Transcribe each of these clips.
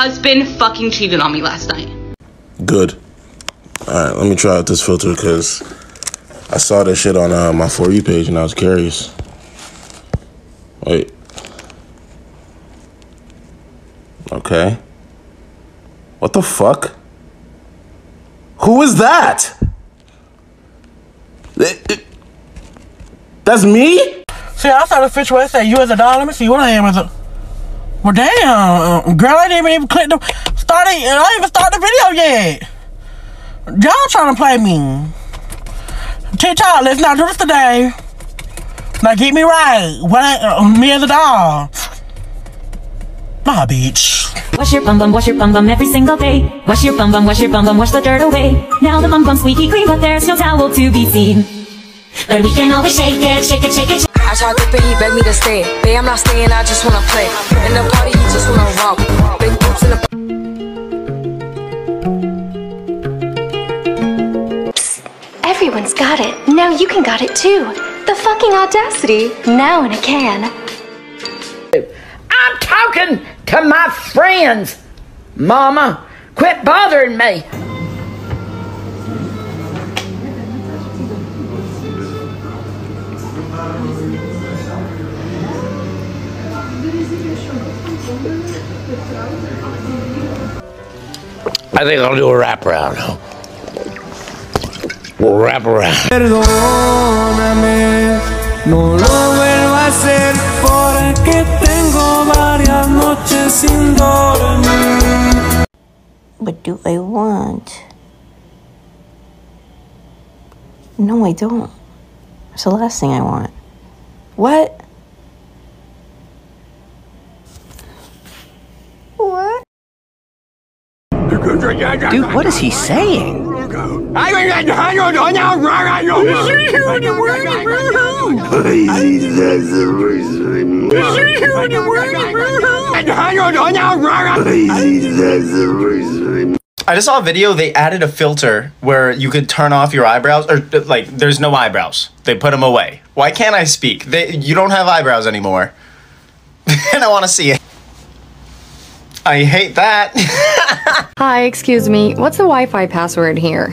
husband fucking cheated on me last night. Good. Alright, let me try out this filter because I saw this shit on uh, my For You page and I was curious. Wait. Okay. What the fuck? Who is that? It- it- that's me? See, I saw the fish where it said you as a doll. Let me see what I am as a. Well, damn, girl, I didn't even click the start. I didn't even start the video yet. Y'all trying to play me? TikTok, let's not do this today. Now get me right. What? Uh, me as a doll. My bitch. Wash your bum bum, wash your bum bum every single day. Wash your bum bum, wash your bum bum, wash the dirt away. Now the bum bum squeaky clean, but there's no towel to be seen. But we can always shake it, shake it, shake it. Shake I tried to pay, he begged me to stay. Babe, I'm not staying, I just wanna play. In the party, he just wanna romp. Big boobs in the Everyone's got it. Now you can got it too. The fucking audacity. Now in a can. I'm talking to my friends. Mama, quit bothering me. I think I'll do a wraparound. We'll wrap around. Perdóname, no lo vuelvo a hacer porque tengo varias noches sin dormir. What do I want? No, I don't. It's the last thing I want. What? What? Dude, what is he saying? I just saw a video. They added a filter where you could turn off your eyebrows, or like, there's no eyebrows. They put them away. Why can't I speak? They, you don't have eyebrows anymore, and I want to see it. I hate that. Hi, excuse me. What's the Wi Fi password here?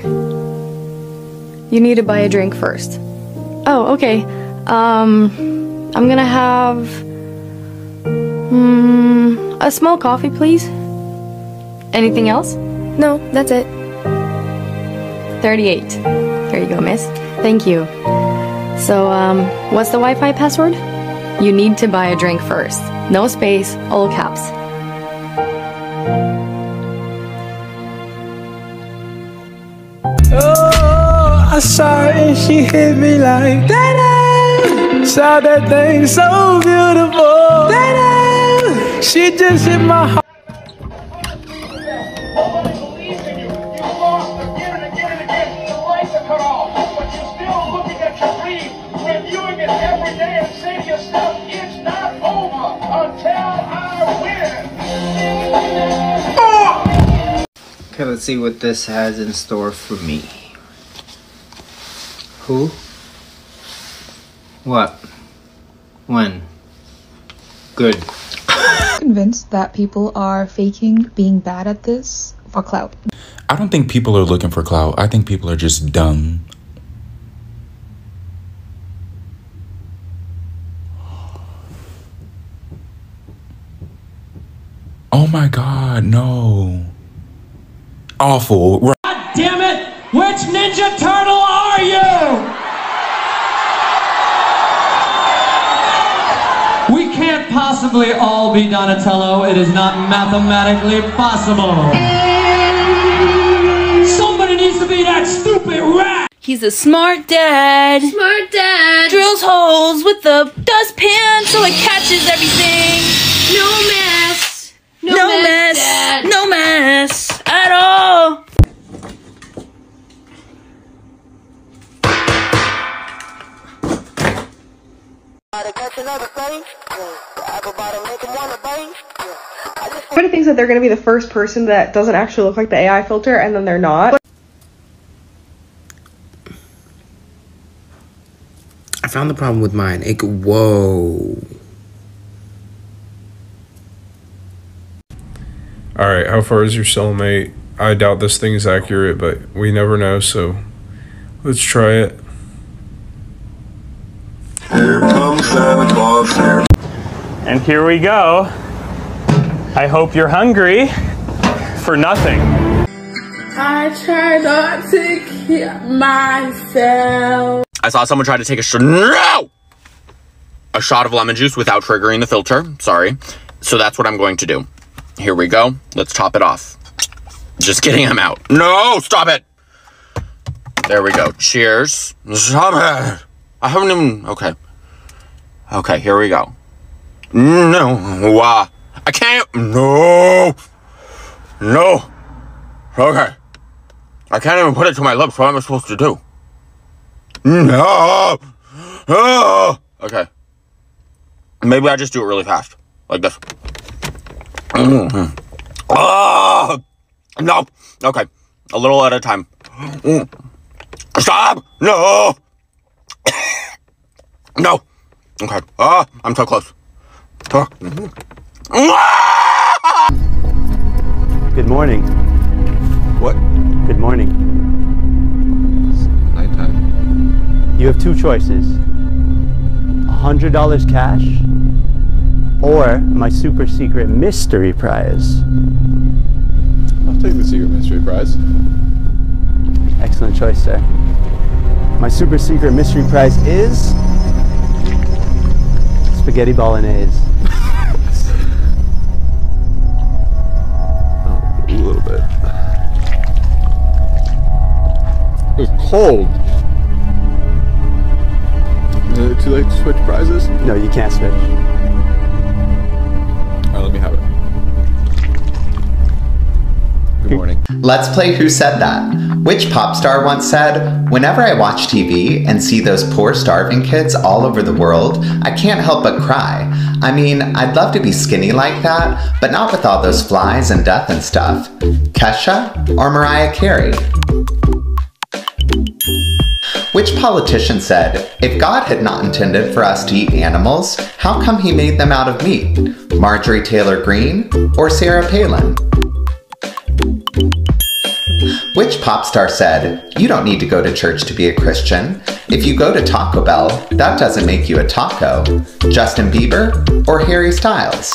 You need to buy a drink first. Oh, okay. Um, I'm gonna have. Mm, a small coffee, please. Anything else? No, that's it. 38. Here you go, miss. Thank you. So, um, what's the Wi Fi password? You need to buy a drink first. No space, all caps. I saw her and she hit me like that. Saw that thing so beautiful. That she just hit my heart. Okay, let's see what this has in store for me. Who? What? When? Good. convinced that people are faking being bad at this for clout. I don't think people are looking for clout. I think people are just dumb. Oh my god, no. Awful. Right. God damn it! Which Ninja Turtle are you? We can't possibly all be Donatello. It is not mathematically possible. Somebody needs to be that stupid rat. He's a smart dad. Smart dad. Drills holes with the dustpan so it catches everything. No mess. No, No mess. mess, Dad. No mess at all. Everybody thinks that they're gonna be the first person that doesn't actually look like the AI filter, and then they're not. I found the problem with mine. It go- whoa. All right, how far is your soulmate? I doubt this thing is accurate, but we never know, so let's try it. Here comes Santa Claus. Here. And here we go. I hope you're hungry for nothing. I try not to kill myself. I saw someone try to take a shot. No! A shot of lemon juice without triggering the filter. Sorry. So that's what I'm going to do. Here we go. Let's top it off. Just kidding, I'm out. No, stop it. There we go. Cheers. Stop it. I haven't even. Okay. Okay, here we go. No. Uh, I can't. No. No. Okay. I can't even put it to my lips. What am I supposed to do? No. Oh. Okay. Maybe I just do it really fast. Like this. Oh. No. Okay. A little at a time. Stop. No. no. Okay. Ah, I'm so close. Ah. Good morning. What? Good morning. It's Nighttime. You have two choices $100 cash or my super secret mystery prize. I'll take the secret mystery prize. Excellent choice, sir. My super secret mystery prize is spaghetti bolognese. Little bit. It's cold. Is it too late to switch prizes? No, you can't switch. Alright, let me have it. Good morning. Let's play Who Said That? Which pop star once said, Whenever I watch TV and see those poor starving kids all over the world, I can't help but cry. I mean, I'd love to be skinny like that, but not with all those flies and death and stuff. Kesha or Mariah Carey? Which politician said, If God had not intended for us to eat animals, how come he made them out of meat? Marjorie Taylor Greene or Sarah Palin? Which pop star said, You don't need to go to church to be a Christian. If you go to Taco Bell, that doesn't make you a taco. Justin Bieber or Harry Styles?